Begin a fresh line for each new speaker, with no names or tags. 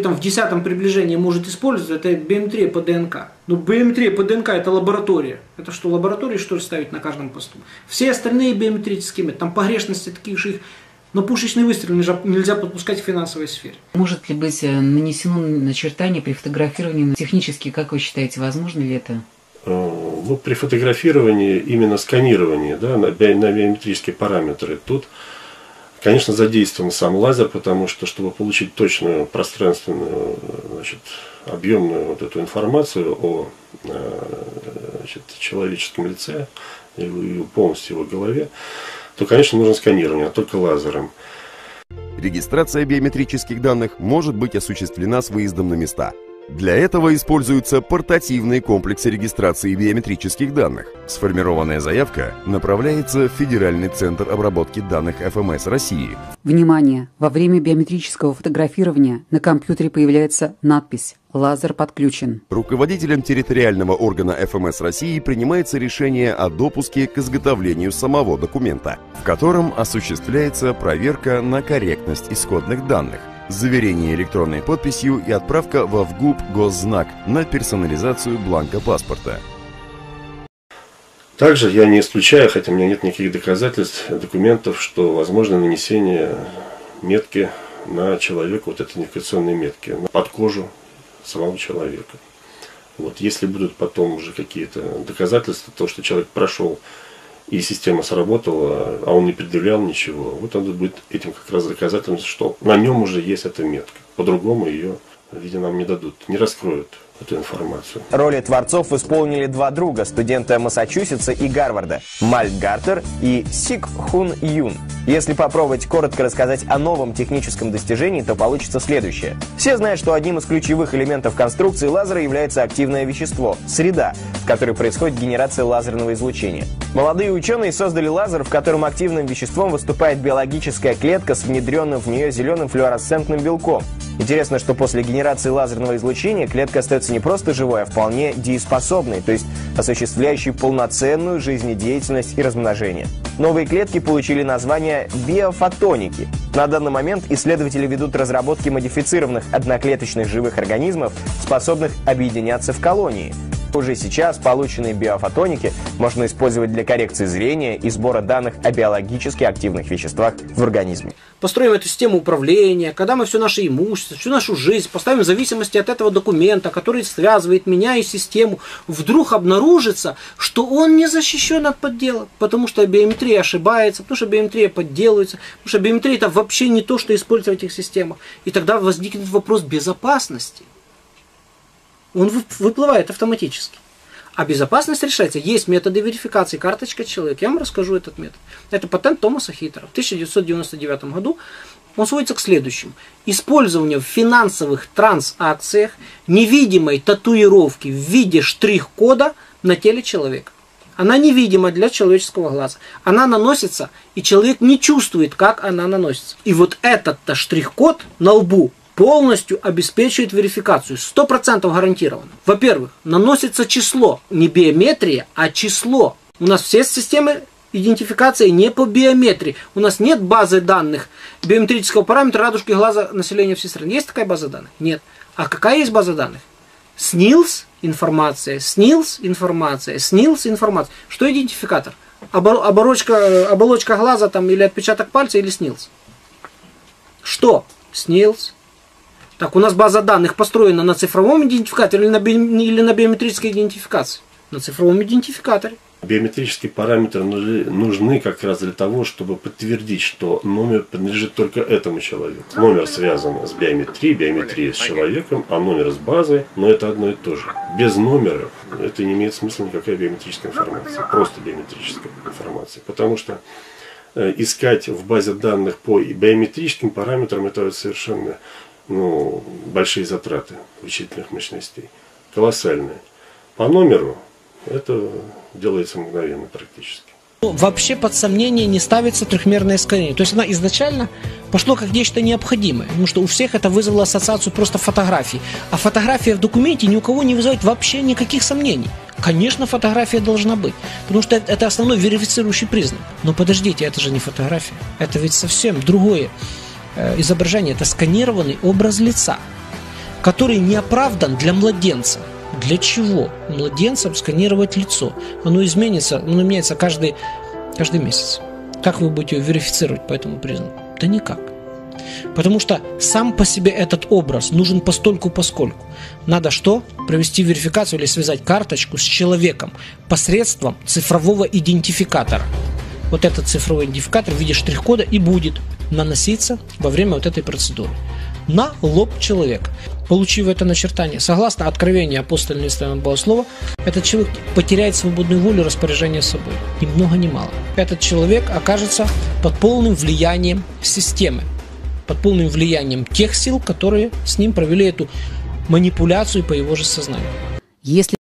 там в десятом приближении может использовать, это биометрия по ДНК. Но биометрия по ДНК это лаборатория. Это что, лаборатории что ли ставить на каждом посту? Все остальные биометрические методы, там погрешности таких же их но пушечный выстрел нельзя, нельзя подпускать в финансовой сфере.
Может ли быть э, нанесено начертание при фотографировании? Технически, как вы считаете, возможно ли это?
Э, ну, при фотографировании именно сканирование да, на биометрические параметры, тут Конечно, задействован сам лазер, потому что, чтобы получить точную пространственную, значит, объемную вот эту информацию о значит, человеческом лице и полностью его голове, то, конечно, нужно сканирование, а только лазером.
Регистрация биометрических данных может быть осуществлена с выездом на места – для этого используются портативные комплексы регистрации биометрических данных. Сформированная заявка направляется в Федеральный центр обработки данных ФМС России.
Внимание! Во время биометрического фотографирования на компьютере появляется надпись Лазер подключен.
Руководителем территориального органа ФМС России принимается решение о допуске к изготовлению самого документа, в котором осуществляется проверка на корректность исходных данных заверение электронной подписью и отправка во ВГУП Госзнак на персонализацию бланка паспорта.
Также я не исключаю, хотя у меня нет никаких доказательств, документов, что возможно нанесение метки на человека, вот этой идентификационной метки, под кожу самого человека. Вот, если будут потом уже какие-то доказательства, то, что человек прошел и система сработала, а он не предъявлял ничего, вот надо будет этим как раз доказательством, что на нем уже есть эта метка. По-другому ее, видимо, нам не дадут, не раскроют эту информацию.
Роли творцов исполнили два друга, студенты Массачусетса и Гарварда, Мальт Гартер и Сик Хун Юн. Если попробовать коротко рассказать о новом техническом достижении, то получится следующее. Все знают, что одним из ключевых элементов конструкции лазера является активное вещество – среда, в которой происходит генерация лазерного излучения. Молодые ученые создали лазер, в котором активным веществом выступает биологическая клетка с внедренным в нее зеленым флуоресцентным белком. Интересно, что после генерации лазерного излучения клетка остается не просто живой, а вполне дееспособной, то есть осуществляющей полноценную жизнедеятельность и размножение. Новые клетки получили название биофотоники. На данный момент исследователи ведут разработки модифицированных одноклеточных живых организмов, способных объединяться в колонии – уже сейчас полученные биофотоники можно использовать для коррекции зрения и сбора данных о биологически активных веществах в организме.
Построим эту систему управления, когда мы все наше имущество, всю нашу жизнь поставим в зависимости от этого документа, который связывает меня и систему, вдруг обнаружится, что он не защищен от подделок, потому что биометрия ошибается, потому что биометрия подделывается, потому что биометрия это вообще не то, что использовать в этих системах. И тогда возникнет вопрос безопасности он выплывает автоматически. А безопасность решается. Есть методы верификации, карточка человека. Я вам расскажу этот метод. Это патент Томаса Хитера. В 1999 году он сводится к следующему. Использование в финансовых транзакциях невидимой татуировки в виде штрих-кода на теле человека. Она невидима для человеческого глаза. Она наносится, и человек не чувствует, как она наносится. И вот этот-то штрих-код на лбу полностью обеспечивает верификацию. 100% гарантированно. Во-первых, наносится число. Не биометрия, а число. У нас все системы идентификации не по биометрии. У нас нет базы данных биометрического параметра радужки глаза населения всей страны. Есть такая база данных? Нет. А какая есть база данных? СНИЛС информация, СНИЛС информация, СНИЛС информация. Что идентификатор? Оборочка, оболочка глаза там или отпечаток пальца или СНИЛС? Что? СНИЛС, так, у нас база данных построена на цифровом идентификаторе или на, би, или на биометрической идентификации? На цифровом идентификаторе.
Биометрические параметры нужны, как раз для того, чтобы подтвердить, что номер принадлежит только этому человеку. Номер связан с биометрией, биометрия с человеком, а номер с базой, но это одно и то же. Без номера это не имеет смысла никакая биометрическая информация, просто биометрическая информация. Потому что э, искать в базе данных по биометрическим параметрам это совершенно ну, большие затраты вычислительных мощностей, колоссальные. По номеру это делается мгновенно практически.
Вообще под сомнение не ставится трехмерное сканирование. То есть она изначально пошло как нечто необходимое, потому что у всех это вызвало ассоциацию просто фотографий. А фотография в документе ни у кого не вызывает вообще никаких сомнений. Конечно, фотография должна быть, потому что это основной верифицирующий признак. Но подождите, это же не фотография, это ведь совсем другое изображение – это сканированный образ лица. который не оправдан для младенца. Для чего младенцам сканировать лицо? Оно изменится, оно меняется каждый, каждый месяц. Как вы будете верифицировать по этому признаку? Да никак. Потому что сам по себе этот образ нужен постольку поскольку. Надо что? Провести верификацию или связать карточку с человеком посредством цифрового идентификатора. Вот этот цифровой идентификатор в виде штрих-кода и будет наноситься во время вот этой процедуры на лоб человека. Получив это начертание, согласно откровению апостола Исламского богослова, этот человек потеряет свободную волю распоряжения собой. Ни много ни мало. Этот человек окажется под полным влиянием системы, под полным влиянием тех сил, которые с ним провели эту манипуляцию по его же сознанию.
Если